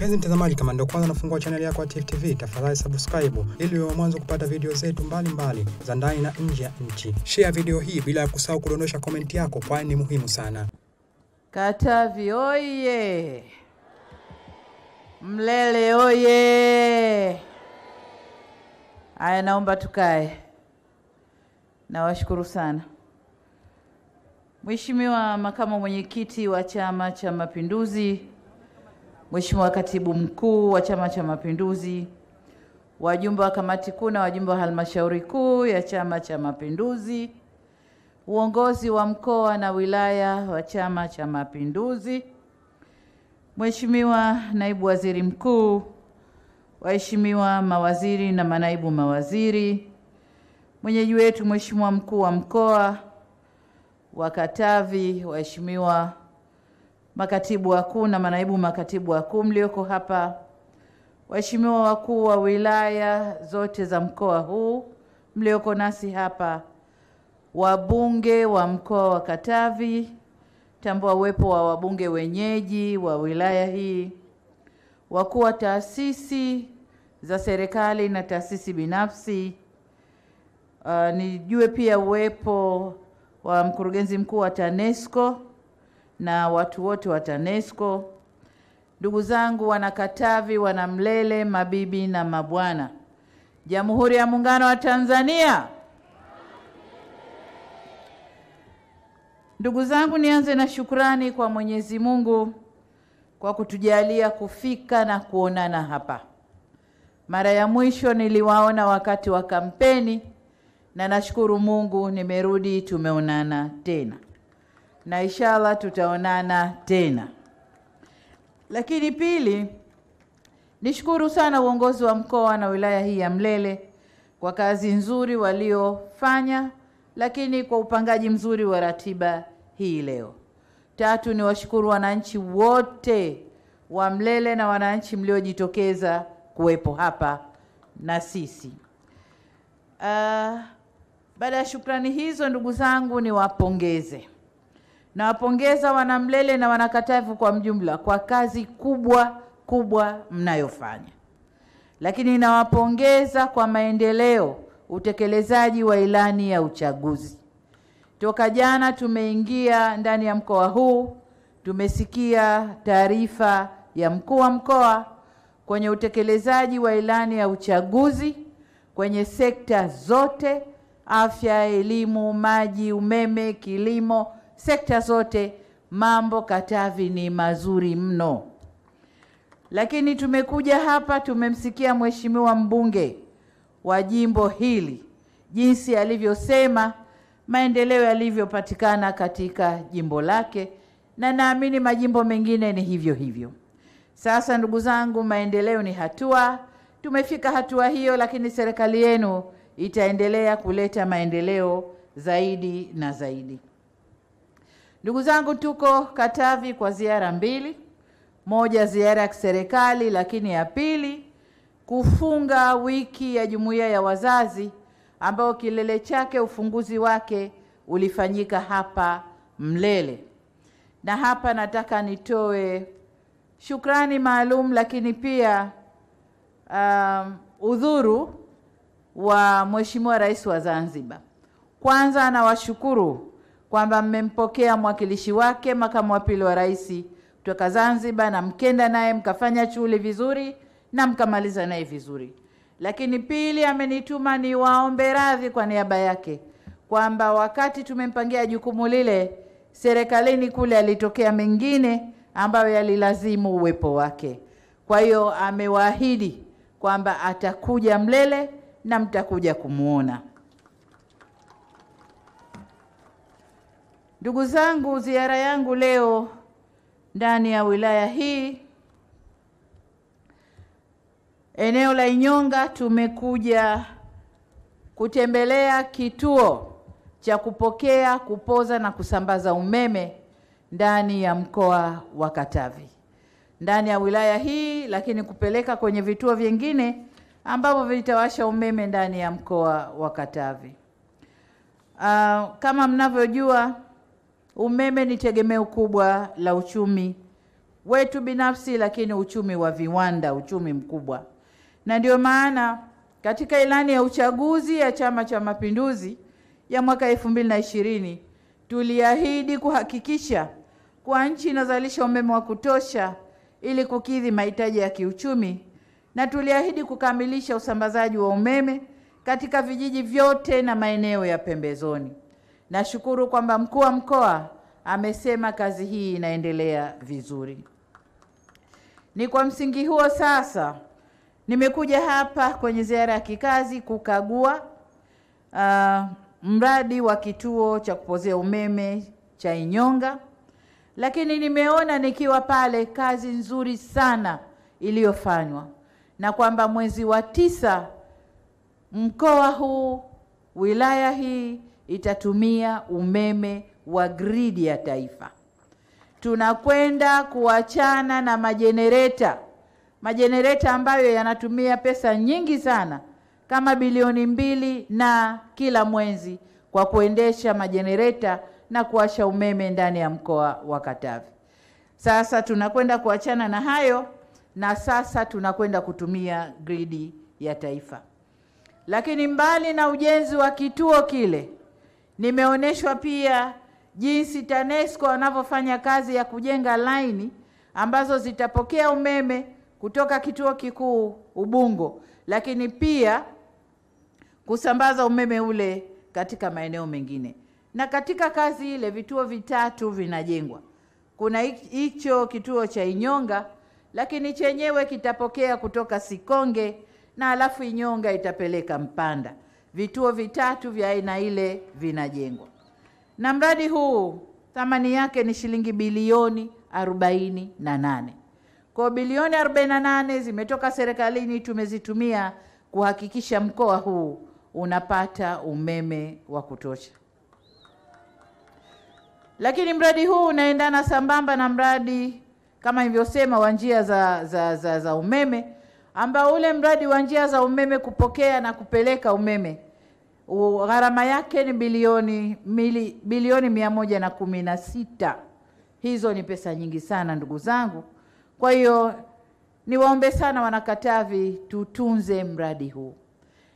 Mpenzi mtazamaji, kama ndio kwanza nafungua chaneli yako ya Tifu TV, tafadhali subscribe ili uwe mwanzo kupata video zetu mbalimbali za ndani na nje ya nchi. Share video hii bila ya kusahau kudondosha komenti yako, kwani ni muhimu sana. Katavi oye! Mlele oye! Aya, naomba tukae. Nawashukuru sana. Mheshimiwa Makamu Mwenyekiti wa Chama cha Mapinduzi, Mheshimiwa Katibu Mkuu wa Chama cha Mapinduzi, wajumbe wa kamati kuu na wajumbe wa halmashauri kuu ya Chama cha Mapinduzi, uongozi wa mkoa na wilaya wa Chama cha Mapinduzi, Mheshimiwa Naibu Waziri Mkuu, waheshimiwa mawaziri na manaibu mawaziri, mwenyeji wetu Mheshimiwa Mkuu wa Mkoa wa Katavi, waheshimiwa makatibu wakuu na manaibu makatibu wakuu mlioko hapa, waheshimiwa wakuu wa wilaya zote za mkoa huu mlioko nasi hapa, wabunge wa mkoa wa Katavi, tambua uwepo wa wabunge wenyeji wa wilaya hii, wakuu wa taasisi za serikali na taasisi binafsi. Uh, nijue pia uwepo wa mkurugenzi mkuu wa TANESCO na watu wote wa TANESCO, ndugu zangu Wanakatavi, Wanamlele, wana Mlele, mabibi na mabwana, Jamhuri ya Muungano wa Tanzania. Ndugu zangu, nianze na shukrani kwa Mwenyezi Mungu kwa kutujalia kufika na kuonana hapa. Mara ya mwisho niliwaona wakati wa kampeni na nashukuru Mungu nimerudi, tumeonana tena na inshallah tutaonana tena. Lakini pili, nishukuru sana uongozi wa mkoa na wilaya hii ya Mlele kwa kazi nzuri waliofanya, lakini kwa upangaji mzuri wa ratiba hii leo. Tatu, ni washukuru wananchi wote wa Mlele na wananchi mliojitokeza kuwepo hapa na sisi. Uh, baada ya shukrani hizo, ndugu zangu, niwapongeze nawapongeza wanamlele na wanakatavu kwa mjumla kwa kazi kubwa kubwa mnayofanya, lakini nawapongeza kwa maendeleo, utekelezaji wa ilani ya uchaguzi. Toka jana tumeingia ndani ya mkoa huu, tumesikia taarifa ya mkuu wa mkoa kwenye utekelezaji wa ilani ya uchaguzi kwenye sekta zote: afya, elimu, maji, umeme, kilimo sekta zote, mambo Katavi ni mazuri mno. Lakini tumekuja hapa, tumemsikia mheshimiwa mbunge wa jimbo hili jinsi alivyosema maendeleo yalivyopatikana katika jimbo lake, na naamini majimbo mengine ni hivyo hivyo. Sasa ndugu zangu, maendeleo ni hatua, tumefika hatua hiyo, lakini serikali yenu itaendelea kuleta maendeleo zaidi na zaidi. Ndugu zangu, tuko Katavi kwa ziara mbili, moja ziara ya kiserikali, lakini ya pili kufunga wiki ya jumuiya ya wazazi ambayo kilele chake ufunguzi wake ulifanyika hapa Mlele, na hapa nataka nitoe shukrani maalum, lakini pia um, udhuru wa Mheshimiwa Rais wa Zanzibar. Kwanza anawashukuru kwamba mmempokea mwakilishi wake makamu wa pili wa rais kutoka Zanzibar na mkenda naye mkafanya shughuli vizuri na mkamaliza naye vizuri. Lakini pili, amenituma ni waombe radhi kwa niaba yake kwamba wakati tumempangia jukumu lile serikalini kule alitokea mengine ambayo yalilazimu uwepo wake. Kwa hiyo amewaahidi kwamba atakuja Mlele na mtakuja kumwona. Ndugu zangu, ziara yangu leo ndani ya wilaya hii eneo la Inyonga, tumekuja kutembelea kituo cha kupokea, kupoza na kusambaza umeme ndani ya mkoa wa Katavi, ndani ya wilaya hii, lakini kupeleka kwenye vituo vingine ambavyo vitawasha umeme ndani ya mkoa wa Katavi. Uh, kama mnavyojua umeme ni tegemeo kubwa la uchumi wetu binafsi, lakini uchumi wa viwanda, uchumi mkubwa. Na ndio maana katika ilani ya uchaguzi ya Chama cha Mapinduzi ya mwaka elfu mbili na ishirini tuliahidi kuhakikisha kuwa nchi inazalisha umeme wa kutosha ili kukidhi mahitaji ya kiuchumi, na tuliahidi kukamilisha usambazaji wa umeme katika vijiji vyote na maeneo ya pembezoni. Nashukuru kwamba mkuu wa mkoa amesema kazi hii inaendelea vizuri. Ni kwa msingi huo sasa nimekuja hapa kwenye ziara ya kikazi kukagua uh, mradi wa kituo cha kupozea umeme cha Inyonga, lakini nimeona nikiwa pale kazi nzuri sana iliyofanywa na kwamba mwezi wa tisa mkoa huu, wilaya hii itatumia umeme wa gridi ya taifa. Tunakwenda kuachana na majenereta, majenereta ambayo yanatumia pesa nyingi sana kama bilioni mbili na kila mwezi kwa kuendesha majenereta na kuwasha umeme ndani ya mkoa wa Katavi. Sasa tunakwenda kuachana na hayo na sasa tunakwenda kutumia gridi ya taifa. Lakini mbali na ujenzi wa kituo kile, nimeonyeshwa pia jinsi TANESCO wanavyofanya kazi ya kujenga laini ambazo zitapokea umeme kutoka kituo kikuu Ubungo, lakini pia kusambaza umeme ule katika maeneo mengine. Na katika kazi ile vituo vitatu vinajengwa. Kuna hicho kituo cha Inyonga, lakini chenyewe kitapokea kutoka Sikonge na alafu Inyonga itapeleka Mpanda. Vituo vitatu vya aina ile vinajengwa, na mradi huu thamani yake ni shilingi bilioni arobaini na nane. Kwa bilioni arobaini na nane zimetoka serikalini, tumezitumia kuhakikisha mkoa huu unapata umeme wa kutosha. Lakini mradi huu unaendana sambamba na mradi kama nilivyosema wa njia za, za, za, za umeme ambao ule mradi wa njia za umeme kupokea na kupeleka umeme gharama yake ni bilioni mili, bilioni mia moja na kumi na sita. Hizo ni pesa nyingi sana ndugu zangu. Kwa hiyo niwaombe sana Wanakatavi, tutunze mradi huu,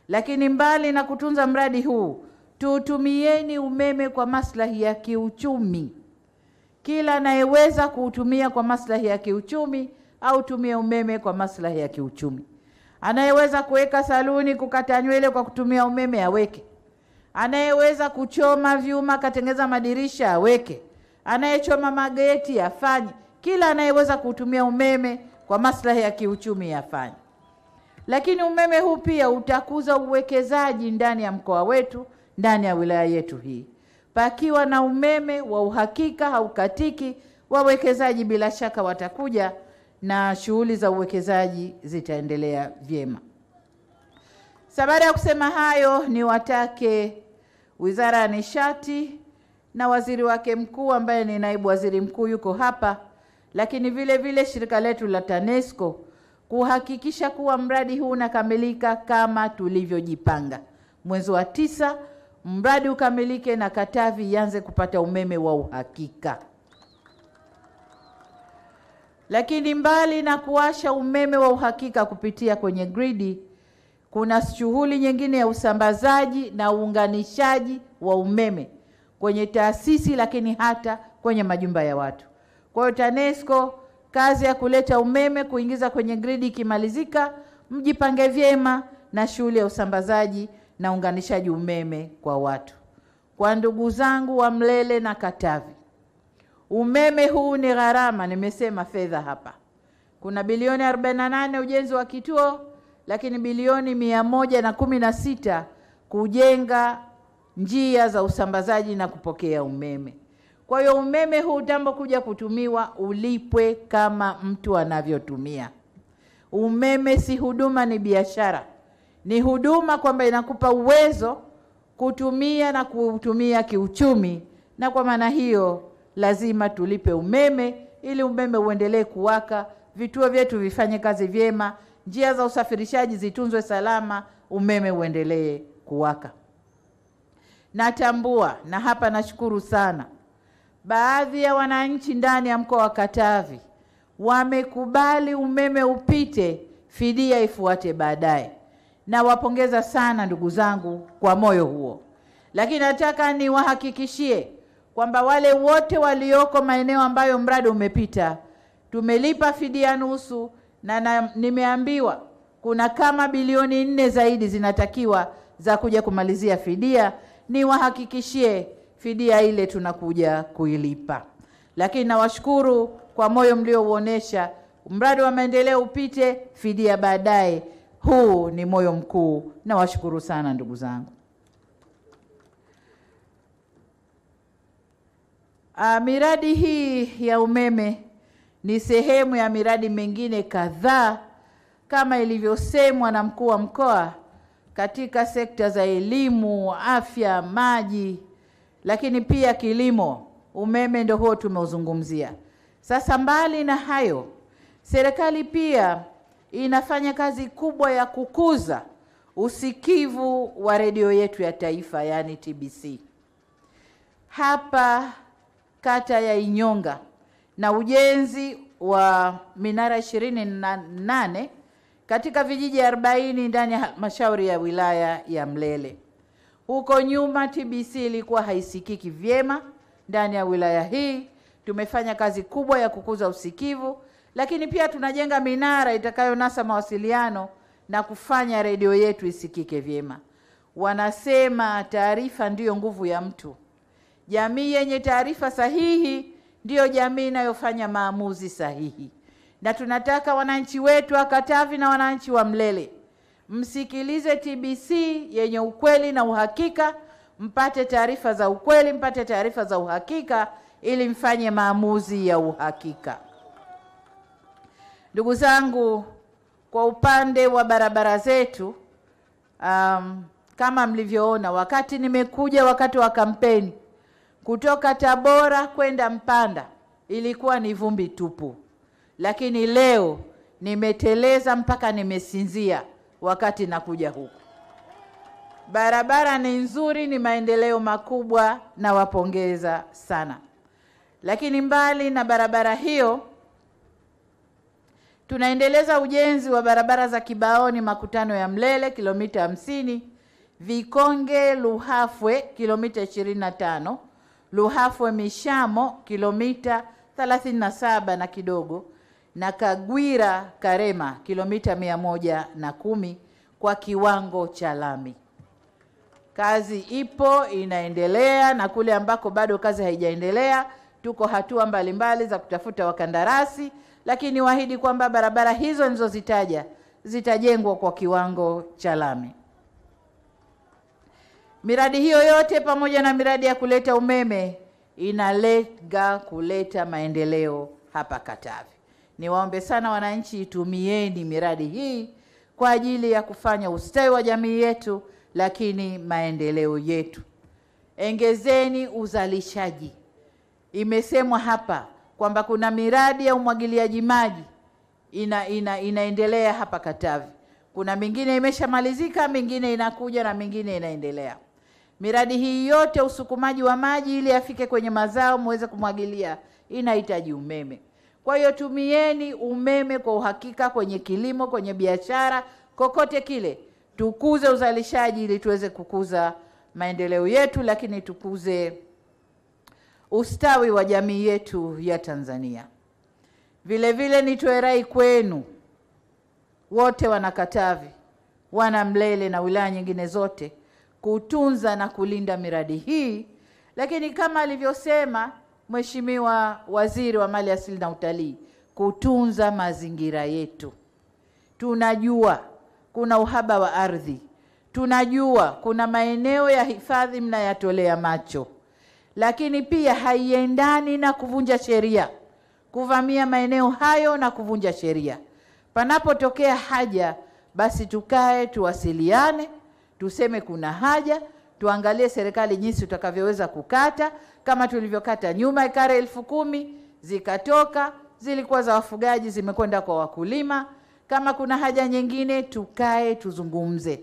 lakini mbali na kutunza mradi huu, tuutumieni umeme kwa maslahi ya kiuchumi. Kila anayeweza kuutumia kwa maslahi ya kiuchumi au tumie umeme kwa maslahi ya kiuchumi. Anayeweza kuweka saluni, kukata nywele kwa kutumia umeme aweke. Anayeweza kuchoma vyuma, katengeza madirisha aweke. Anayechoma mageti afanye. Kila anayeweza kutumia umeme kwa maslahi ya kiuchumi afanye. Lakini umeme huu pia utakuza uwekezaji ndani ya mkoa wetu, ndani ya wilaya yetu hii. Pakiwa na umeme wa uhakika haukatiki, wawekezaji bila shaka watakuja na shughuli za uwekezaji zitaendelea vyema. Sa, baada ya kusema hayo, ni watake Wizara ya Nishati na waziri wake mkuu ambaye ni naibu waziri mkuu yuko hapa, lakini vile vile shirika letu la TANESCO kuhakikisha kuwa mradi huu unakamilika kama tulivyojipanga. Mwezi wa tisa mradi ukamilike na Katavi ianze kupata umeme wa uhakika. Lakini mbali na kuwasha umeme wa uhakika kupitia kwenye gridi, kuna shughuli nyingine ya usambazaji na uunganishaji wa umeme kwenye taasisi, lakini hata kwenye majumba ya watu. Kwa hiyo TANESCO, kazi ya kuleta umeme kuingiza kwenye gridi ikimalizika, mjipange vyema na shughuli ya usambazaji na uunganishaji umeme kwa watu. Kwa ndugu zangu wa Mlele na Katavi, umeme huu ni gharama, nimesema fedha hapa. Kuna bilioni 48 ujenzi wa kituo, lakini bilioni mia moja na kumi na sita kujenga njia za usambazaji na kupokea umeme. Kwa hiyo umeme huu utambokuja kutumiwa ulipwe kama mtu anavyotumia. Umeme si huduma, ni biashara, ni huduma kwamba inakupa uwezo kutumia na kutumia kiuchumi, na kwa maana hiyo lazima tulipe umeme ili umeme uendelee kuwaka, vituo vyetu vifanye kazi vyema, njia za usafirishaji zitunzwe salama, umeme uendelee kuwaka. Natambua na hapa nashukuru sana baadhi ya wananchi ndani ya mkoa wa Katavi wamekubali umeme upite, fidia ifuate baadaye. Nawapongeza sana ndugu zangu kwa moyo huo, lakini nataka niwahakikishie kwamba wale wote walioko maeneo ambayo mradi umepita tumelipa fidia nusu, na, na nimeambiwa kuna kama bilioni nne zaidi zinatakiwa za kuja kumalizia fidia. Niwahakikishie fidia ile tunakuja kuilipa, lakini nawashukuru kwa moyo mliouonesha, mradi wa maendeleo upite, fidia baadaye. Huu ni moyo mkuu, nawashukuru sana ndugu zangu. Uh, miradi hii ya umeme ni sehemu ya miradi mingine kadhaa kama ilivyosemwa na mkuu wa mkoa katika sekta za elimu, afya, maji, lakini pia kilimo. Umeme ndio huo tumeuzungumzia. Sasa mbali na hayo, serikali pia inafanya kazi kubwa ya kukuza usikivu wa redio yetu ya taifa, yaani TBC hapa kata ya Inyonga na ujenzi wa minara ishirini na nane katika vijiji arobaini ndani ya halmashauri ya wilaya ya Mlele. Huko nyuma TBC ilikuwa haisikiki vyema ndani ya wilaya hii. Tumefanya kazi kubwa ya kukuza usikivu, lakini pia tunajenga minara itakayonasa mawasiliano na kufanya redio yetu isikike vyema. Wanasema taarifa ndiyo nguvu ya mtu. Jamii yenye taarifa sahihi ndiyo jamii inayofanya maamuzi sahihi, na tunataka wananchi wetu wa Katavi na wananchi wa Mlele msikilize TBC yenye ukweli na uhakika, mpate taarifa za ukweli, mpate taarifa za uhakika ili mfanye maamuzi ya uhakika. Ndugu zangu, kwa upande wa barabara zetu, um, kama mlivyoona wakati nimekuja wakati wa kampeni kutoka Tabora kwenda Mpanda ilikuwa ni vumbi tupu, lakini leo nimeteleza mpaka nimesinzia wakati nakuja huku. Barabara ni nzuri, ni maendeleo makubwa, nawapongeza sana. Lakini mbali na barabara hiyo, tunaendeleza ujenzi wa barabara za Kibaoni makutano ya Mlele kilomita hamsini, Vikonge Luhafwe kilomita ishirini na tano Luhafwe Mishamo kilomita 37 na kidogo na Kagwira Karema kilomita mia moja na kumi kwa kiwango cha lami. Kazi ipo inaendelea, na kule ambako bado kazi haijaendelea tuko hatua mbalimbali mbali za kutafuta wakandarasi, lakini waahidi kwamba barabara hizo nilizozitaja zitajengwa kwa kiwango cha lami. Miradi hiyo yote pamoja na miradi ya kuleta umeme inalenga kuleta maendeleo hapa Katavi. Niwaombe sana wananchi, itumieni miradi hii kwa ajili ya kufanya ustawi wa jamii yetu, lakini maendeleo yetu. Engezeni uzalishaji. Imesemwa hapa kwamba kuna miradi ya umwagiliaji maji ina, ina, inaendelea hapa Katavi. Kuna mingine imeshamalizika, mingine inakuja na mingine inaendelea. Miradi hii yote usukumaji wa maji ili afike kwenye mazao muweze kumwagilia inahitaji umeme. Kwa hiyo tumieni umeme kwa uhakika kwenye kilimo, kwenye biashara, kokote kile. Tukuze uzalishaji ili tuweze kukuza maendeleo yetu, lakini tukuze ustawi wa jamii yetu ya Tanzania. Vile vile nitoe rai kwenu wote wana Katavi, wana Mlele na wilaya nyingine zote kutunza na kulinda miradi hii, lakini kama alivyosema Mheshimiwa Waziri wa Mali Asili na Utalii, kutunza mazingira yetu. Tunajua kuna uhaba wa ardhi, tunajua kuna maeneo ya hifadhi mnayatolea macho, lakini pia haiendani na kuvunja sheria, kuvamia maeneo hayo na kuvunja sheria. Panapotokea haja, basi tukae tuwasiliane tuseme kuna haja, tuangalie serikali jinsi tutakavyoweza kukata, kama tulivyokata nyuma ekari elfu kumi zikatoka, zilikuwa za wafugaji, zimekwenda kwa wakulima. Kama kuna haja nyingine, tukae tuzungumze.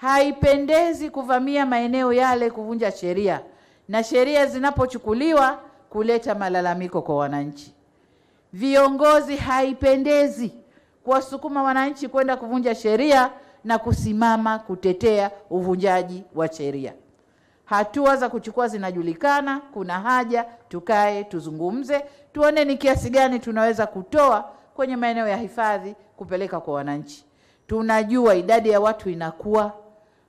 Haipendezi kuvamia maeneo yale, kuvunja sheria, na sheria zinapochukuliwa kuleta malalamiko kwa wananchi. viongozi haipendezi kuwasukuma wananchi kwenda kuvunja sheria na kusimama kutetea uvunjaji wa sheria. Hatua za kuchukua zinajulikana. Kuna haja tukae, tuzungumze, tuone ni kiasi gani tunaweza kutoa kwenye maeneo ya hifadhi kupeleka kwa wananchi. Tunajua idadi ya watu inakuwa,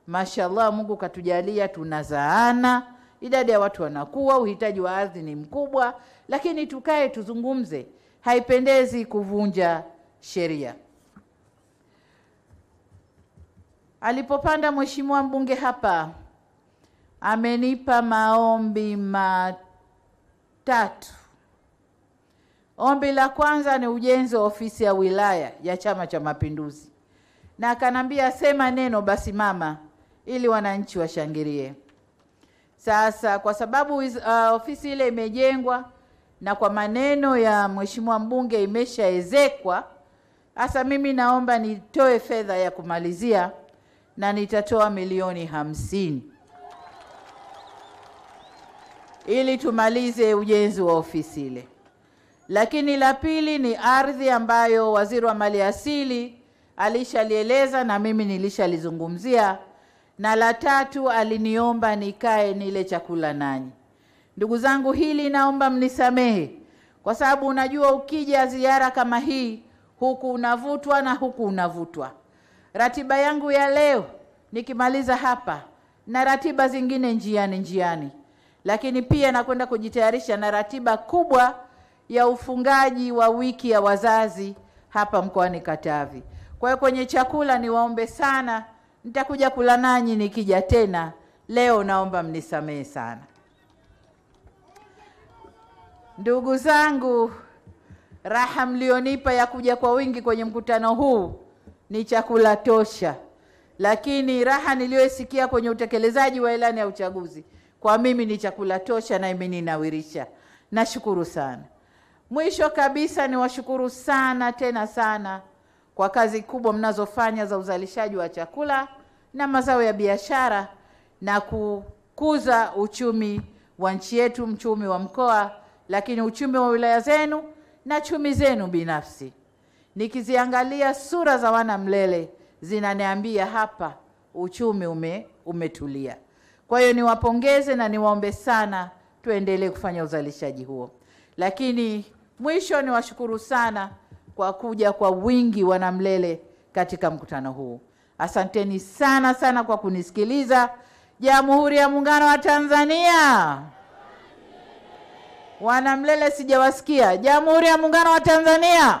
mashallah, Mungu katujalia, tunazaana, idadi ya watu wanakuwa, uhitaji wa ardhi ni mkubwa, lakini tukae tuzungumze. Haipendezi kuvunja sheria. Alipopanda mheshimiwa mbunge hapa, amenipa maombi matatu. Ombi la kwanza ni ujenzi wa ofisi ya wilaya ya Chama cha Mapinduzi, na akanambia sema neno basi mama, ili wananchi washangilie. Sasa kwa sababu uh, ofisi ile imejengwa na kwa maneno ya mheshimiwa mbunge imeshaezekwa, sasa mimi naomba nitoe fedha ya kumalizia na nitatoa milioni hamsini ili tumalize ujenzi wa ofisi ile. Lakini la pili ni ardhi ambayo waziri wa mali asili alishalieleza na mimi nilishalizungumzia, na la tatu aliniomba nikae nile chakula nanyi. Ndugu zangu, hili naomba mnisamehe, kwa sababu unajua ukija ziara kama hii, huku unavutwa na huku unavutwa. Ratiba yangu ya leo nikimaliza hapa na ratiba zingine njiani njiani, lakini pia nakwenda kujitayarisha na ratiba kubwa ya ufungaji wa wiki ya wazazi hapa mkoani Katavi. Kwa hiyo kwenye chakula niwaombe sana, nitakuja kula nanyi nikija tena. Leo naomba mnisamehe sana. Ndugu zangu, raha mlionipa ya kuja kwa wingi kwenye mkutano huu ni chakula tosha, lakini raha niliyoisikia kwenye utekelezaji wa ilani ya uchaguzi kwa mimi ni chakula tosha na imeninawirisha. Nashukuru sana. Mwisho kabisa, niwashukuru sana tena sana kwa kazi kubwa mnazofanya za uzalishaji wa chakula na mazao ya biashara na kukuza uchumi wa nchi yetu, mchumi wa mkoa, lakini uchumi wa wilaya zenu na chumi zenu binafsi. Nikiziangalia sura za wana Mlele zinaniambia hapa uchumi ume, umetulia. Kwa hiyo niwapongeze na niwaombe sana tuendelee kufanya uzalishaji huo. Lakini mwisho niwashukuru sana kwa kuja kwa wingi wana Mlele katika mkutano huu. Asanteni sana sana kwa kunisikiliza. Jamhuri ya Muungano wa Tanzania. Wanamlele sijawasikia. Jamhuri ya Muungano wa Tanzania.